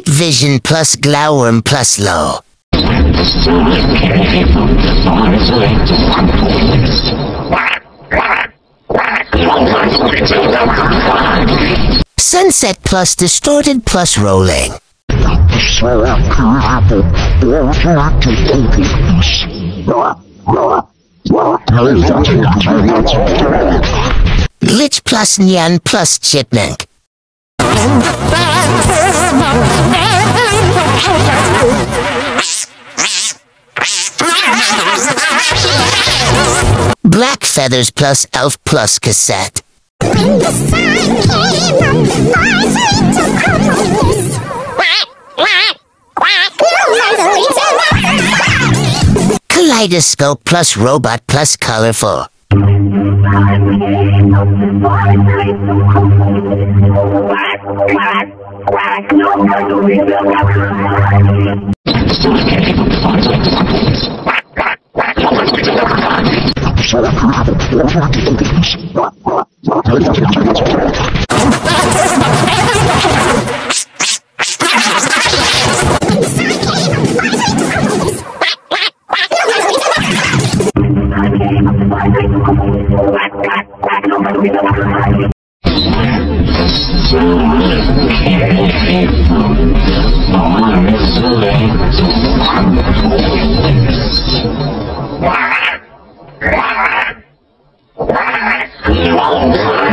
Night vision plus glowworm plus low. Sunset plus distorted plus rolling. Glitch plus Nyan plus Chipmunk. Feathers plus elf plus cassette. Kaleidoscope plus robot plus colorful. Wow.